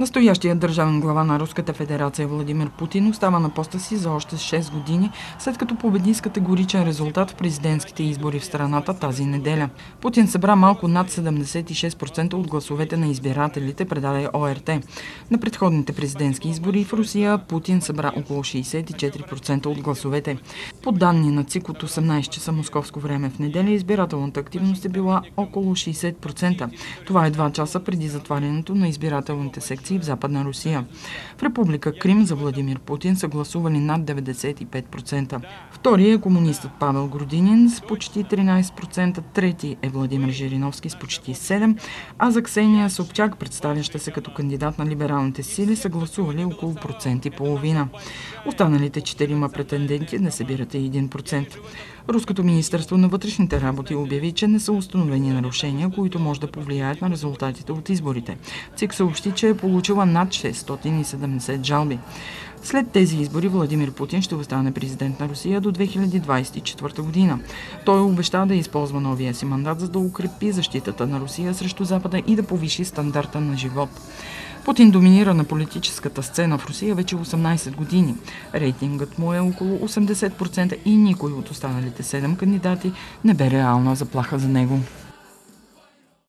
Настоящият държавен глава на Руската федерация Владимир Путин остава на поста си за още 6 години, след като победи с категоричен резултат в президентските избори в страната тази неделя. Путин събра малко над 76% от гласовете на избирателите, предаде ОРТ. На предходните президентски избори в Русия Путин събра около 64% от гласовете. По данни на ЦИК от 18 часа московско време в неделя, избирателната активност е била около 60%. Това е два часа преди затварянето на избирателните секции секции в Западна Русия. В Република Крим за Владимир Путин са гласували над 95%. Втори е комунистът Павел Грудинин с почти 13%, трети е Владимир Жириновски с почти 7%, а за Ксения Собчак, представяща се като кандидат на либералните сили, са гласували около процент и половина. Останалите четирима претенденти не събират и 1%. Руското Министерство на вътрешните работи обяви, че не са установени нарушения, които може да повлияят на резултатите от изборите. ЦИК съобщи, че е получила над 670 жалби. След тези избори Владимир Путин ще остане президент на Русия до 2024 година. Той обеща да използва новия си мандат, за да укрепи защитата на Русия срещу Запада и да повиши стандарта на живот. Путин доминира на политическата сцена в Русия вече 18 години. Рейтингът му е около 80% и никой от останалите 7 кандидати не бе реална заплаха за него.